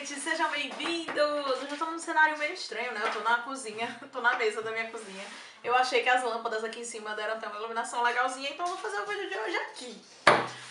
gente, sejam bem-vindos! Hoje eu tô num cenário meio estranho, né? Eu tô na cozinha, tô na mesa da minha cozinha. Eu achei que as lâmpadas aqui em cima deram até uma iluminação legalzinha, então eu vou fazer o vídeo de hoje aqui.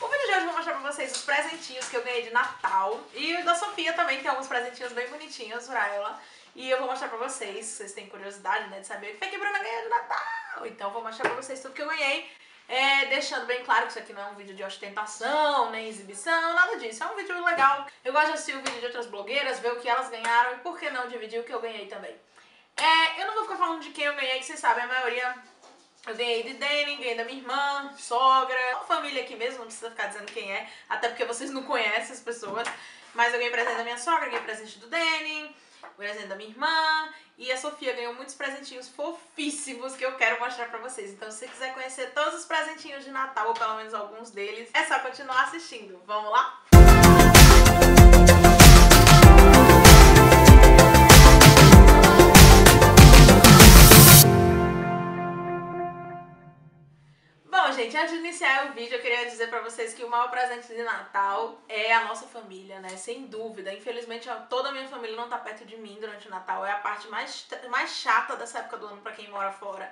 O vídeo de hoje eu vou mostrar pra vocês os presentinhos que eu ganhei de Natal. E o da Sofia também tem alguns presentinhos bem bonitinhos pra ela. E eu vou mostrar pra vocês, vocês têm curiosidade, né, de saber o que foi que a Bruna ganhou de Natal. Então eu vou mostrar pra vocês tudo que eu ganhei. É, deixando bem claro que isso aqui não é um vídeo de ostentação, nem exibição, nada disso. É um vídeo legal. Eu gosto de assistir o vídeo de outras blogueiras, ver o que elas ganharam e por que não dividir o que eu ganhei também. É, eu não vou ficar falando de quem eu ganhei, que vocês sabem, a maioria eu ganhei de Dani, ganhei da minha irmã, sogra, família aqui mesmo, não precisa ficar dizendo quem é, até porque vocês não conhecem as pessoas. Mas eu ganhei presente da minha sogra, ganhei presente do Dani, presente da minha irmã. E a Sofia ganhou muitos presentinhos fofíssimos que eu quero mostrar pra vocês. Então se você quiser conhecer todos os presentinhos de Natal, ou pelo menos alguns deles, é só continuar assistindo. Vamos lá? Gente, antes de iniciar o vídeo, eu queria dizer pra vocês que o maior presente de Natal é a nossa família, né? Sem dúvida. Infelizmente, toda a minha família não tá perto de mim durante o Natal. É a parte mais, mais chata dessa época do ano pra quem mora fora.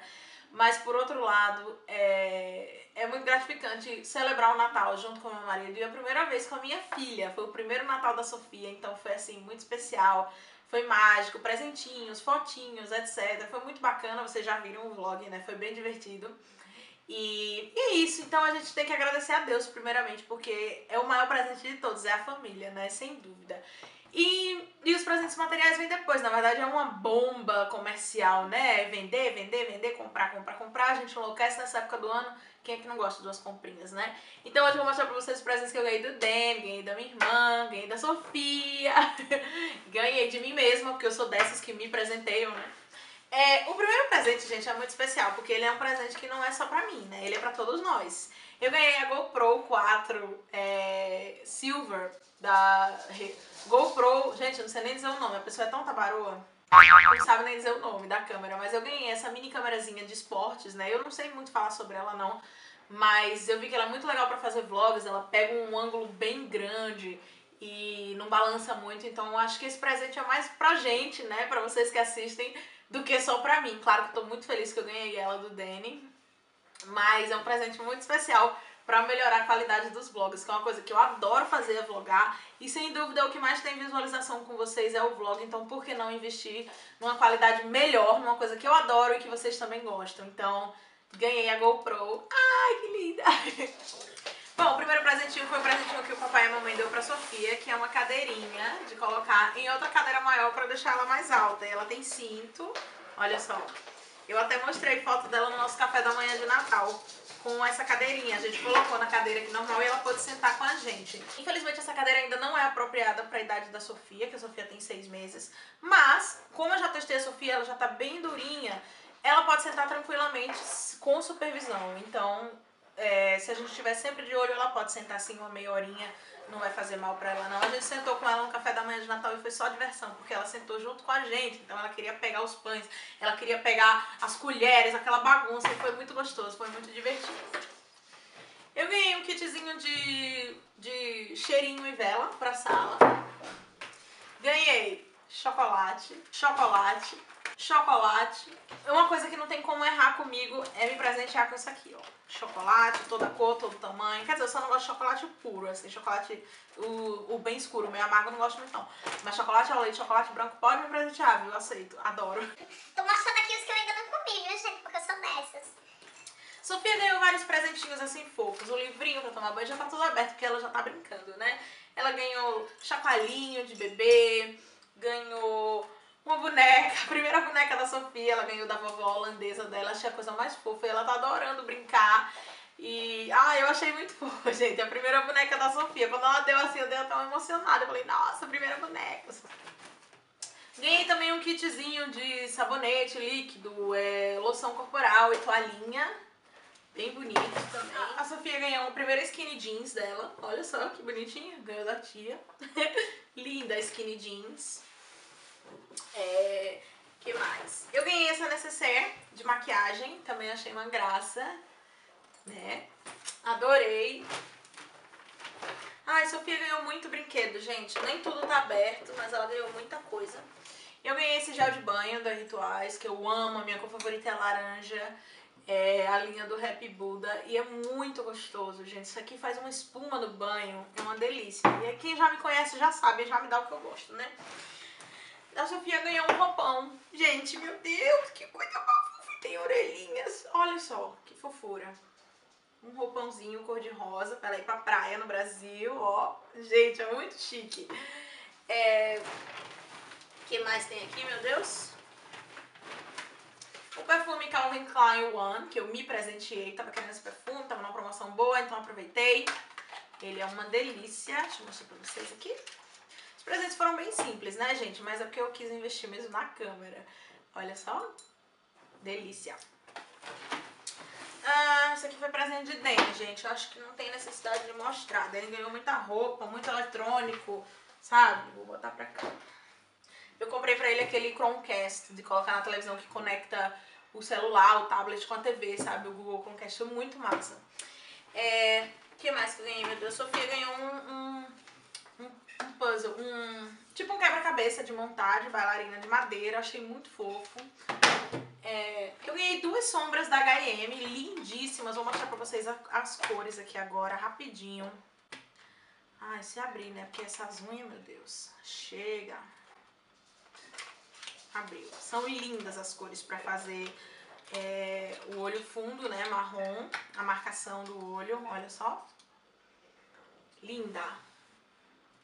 Mas, por outro lado, é, é muito gratificante celebrar o Natal junto com meu marido. E a primeira vez com a minha filha. Foi o primeiro Natal da Sofia, então foi, assim, muito especial. Foi mágico, presentinhos, fotinhos, etc. Foi muito bacana, vocês já viram o vlog, né? Foi bem divertido. E, e, é isso, então a gente tem que agradecer a Deus primeiramente, porque é o maior presente de todos, é a família, né? Sem dúvida. E, e os presentes materiais vêm depois, na verdade é uma bomba comercial, né? Vender, vender, vender, comprar, comprar, comprar. A gente enlouquece nessa época do ano. Quem é que não gosta de duas comprinhas, né? Então hoje eu vou mostrar pra vocês os presentes que eu ganhei do Dan, ganhei da minha irmã, ganhei da Sofia, ganhei de mim mesma, porque eu sou dessas que me presenteiam, né? É, o primeiro presente, gente, é muito especial, porque ele é um presente que não é só pra mim, né? Ele é pra todos nós. Eu ganhei a GoPro 4 é, Silver da GoPro. Gente, eu não sei nem dizer o nome, a pessoa é tão tabaroa. Não sabe nem dizer o nome da câmera, mas eu ganhei essa mini câmerazinha de esportes, né? Eu não sei muito falar sobre ela, não. Mas eu vi que ela é muito legal pra fazer vlogs, ela pega um ângulo bem grande e não balança muito. Então acho que esse presente é mais pra gente, né? Pra vocês que assistem do que só pra mim. Claro que eu tô muito feliz que eu ganhei ela do Danny, mas é um presente muito especial para melhorar a qualidade dos vlogs, que é uma coisa que eu adoro fazer, é vlogar, e sem dúvida o que mais tem visualização com vocês é o vlog, então por que não investir numa qualidade melhor, numa coisa que eu adoro e que vocês também gostam. Então, ganhei a GoPro. Ai, que linda! Bom, o primeiro presentinho foi o presentinho que o papai e a mamãe deu pra Sofia, que é uma cadeirinha de colocar em outra cadeira maior pra deixar ela mais alta. E ela tem cinto, olha só. Eu até mostrei foto dela no nosso café da manhã de Natal com essa cadeirinha. A gente colocou na cadeira aqui normal e ela pôde sentar com a gente. Infelizmente essa cadeira ainda não é apropriada para a idade da Sofia, que a Sofia tem seis meses. Mas, como eu já testei a Sofia, ela já tá bem durinha, ela pode sentar tranquilamente com supervisão. Então, é, se a gente estiver sempre de olho, ela pode sentar assim uma meia horinha, não vai fazer mal pra ela não. A gente sentou com ela no café da manhã de Natal e foi só diversão, porque ela sentou junto com a gente, então ela queria pegar os pães, ela queria pegar as colheres, aquela bagunça, e foi muito gostoso, foi muito divertido. Eu ganhei um kitzinho de, de cheirinho e vela pra sala. Chocolate, chocolate, chocolate. Uma coisa que não tem como errar comigo é me presentear com isso aqui, ó. Chocolate, toda cor, todo tamanho. Quer dizer, eu só não gosto de chocolate puro, assim, chocolate, o, o bem escuro, o meio amargo eu não gosto muito não. Mas chocolate ao leite, chocolate branco, pode me presentear, viu? Eu aceito, adoro. Tô mostrando aqui os que eu ainda não comi, viu, gente? Porque eu sou dessas. Sofia ganhou vários presentinhos assim fofos. O livrinho pra tomar banho já tá tudo aberto, porque ela já tá brincando, né? Ela ganhou chacoalhinho de bebê, ganhou uma boneca, a primeira boneca da Sofia, ela ganhou da vovó holandesa dela, achei a coisa mais fofa ela tá adorando brincar. E, ah, eu achei muito fofa, gente, a primeira boneca da Sofia. Quando ela deu assim, eu dei tão emocionada. Eu falei, nossa, primeira boneca. Ganhei também um kitzinho de sabonete líquido, é, loção corporal e toalhinha. Bem bonito também. A Sofia ganhou o primeiro skinny jeans dela. Olha só que bonitinha. Ganhou da tia. Linda skinny jeans. É, que mais? Eu ganhei essa necessaire de maquiagem, também achei uma graça, né? Adorei. Ai, Sofia ganhou muito brinquedo, gente. Nem tudo tá aberto, mas ela ganhou muita coisa. Eu ganhei esse gel de banho da Rituais, que eu amo, a minha cor favorita é laranja. É a linha do Happy Buddha e é muito gostoso, gente. Isso aqui faz uma espuma no banho, é uma delícia. E quem já me conhece já sabe, já me dá o que eu gosto, né? A Sofia ganhou um roupão. Gente, meu Deus, que coisa fofa. Tem orelhinhas. Olha só, que fofura. Um roupãozinho cor-de-rosa para ir pra praia no Brasil, ó. Gente, é muito chique. É... O que mais tem aqui, meu Deus? O perfume Calvin Klein One, que eu me presenteei. Tava querendo esse perfume, tava numa promoção boa, então aproveitei. Ele é uma delícia. Deixa eu mostrar pra vocês aqui. Os presentes foram bem simples, né, gente? Mas é porque eu quis investir mesmo na câmera. Olha só. Delícia. Ah, isso aqui foi presente de Dani, gente. Eu acho que não tem necessidade de mostrar. Dani ganhou muita roupa, muito eletrônico, sabe? Vou botar pra cá. Eu comprei pra ele aquele Chromecast de colocar na televisão que conecta o celular, o tablet com a TV, sabe? O Google Chromecast, foi muito massa. É, que mais que eu ganhei, meu Deus? Sofia ganhou um, um, um, um puzzle, um tipo um quebra-cabeça de montar de bailarina de madeira, achei muito fofo. É, eu ganhei duas sombras da H&M, lindíssimas, vou mostrar pra vocês as cores aqui agora, rapidinho. Ai, se abrir, né? Porque essas unhas, meu Deus, chega abriu. São lindas as cores para fazer é, o olho fundo, né, marrom, a marcação do olho, olha só. Linda.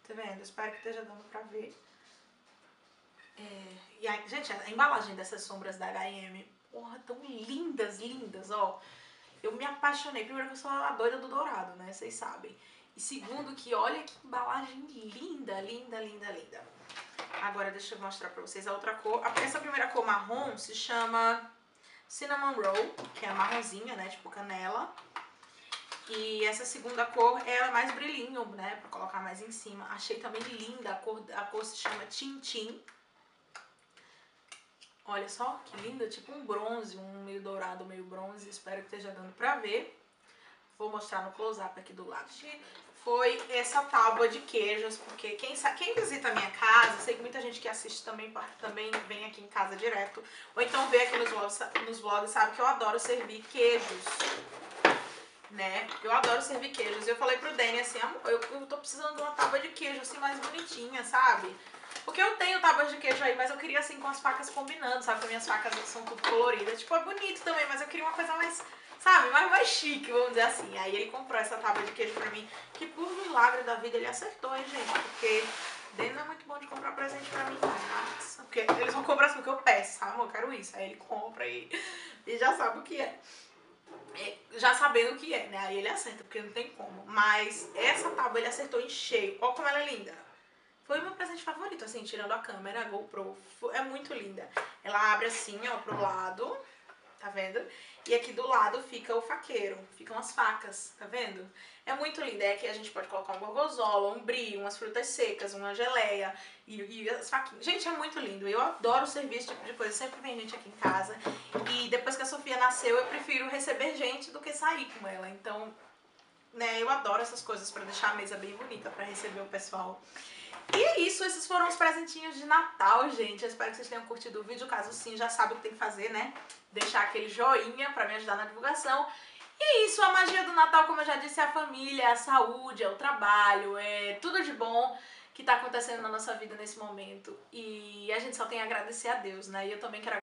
Tá vendo? Espero que esteja dando pra ver. É, e a, gente, a embalagem dessas sombras da H&M, porra, tão lindas, lindas, ó. Eu me apaixonei. Primeiro que eu sou a doida do dourado, né? Vocês sabem. E segundo que olha que embalagem linda, linda, linda, linda. Agora deixa eu mostrar pra vocês a outra cor. Essa primeira cor marrom se chama Cinnamon Roll, que é marronzinha, né, tipo canela. E essa segunda cor é mais brilhinho, né, pra colocar mais em cima. Achei também linda, a cor, a cor se chama Tintin. Olha só, que linda, tipo um bronze, um meio dourado, meio bronze. Espero que esteja dando pra ver. Vou mostrar no close-up aqui do lado foi essa tábua de queijos, porque quem, quem visita a minha casa, sei que muita gente que assiste também, também vem aqui em casa direto, ou então vê aqui nos vlogs, nos vlogs sabe que eu adoro servir queijos, né? Eu adoro servir queijos. Eu falei pro Danny assim, amor, eu, eu tô precisando de uma tábua de queijo assim mais bonitinha, sabe? Porque eu tenho tábuas de queijo aí, mas eu queria assim com as facas combinando, sabe? Porque minhas facas são tudo coloridas. Tipo, é bonito também, mas eu queria uma coisa mais sabe, mais, mais chique, vamos dizer assim. Aí ele comprou essa tábua de queijo pra mim, que por milagre da vida ele acertou, hein, gente? Porque dele não é muito bom de comprar presente pra mim, mas... Porque eles vão comprar assim o que eu peço, sabe? Eu quero isso. Aí ele compra e, e já sabe o que é. Já sabendo o que é, né? Aí ele acerta, porque não tem como. Mas essa tábua ele acertou em cheio. Olha como ela é linda. Foi meu presente favorito, assim, tirando a câmera, a GoPro. É muito linda. Ela abre assim, ó, pro lado tá vendo? E aqui do lado fica o faqueiro, ficam as facas, tá vendo? É muito linda, é que a gente pode colocar um gorgonzola, um brie, umas frutas secas, uma geleia e, e as faquinhas. Gente, é muito lindo, eu adoro servir esse tipo de coisa, sempre vem gente aqui em casa. E depois que a Sofia nasceu, eu prefiro receber gente do que sair com ela, então... Né, eu adoro essas coisas para deixar a mesa bem bonita para receber o pessoal. E é isso, esses foram os presentinhos de Natal, gente. Eu espero que vocês tenham curtido o vídeo. Caso sim, já sabe o que tem que fazer, né? Deixar aquele joinha pra me ajudar na divulgação. E é isso, a magia do Natal, como eu já disse, é a família, é a saúde, é o trabalho, é tudo de bom que tá acontecendo na nossa vida nesse momento. E a gente só tem a agradecer a Deus, né? E eu também quero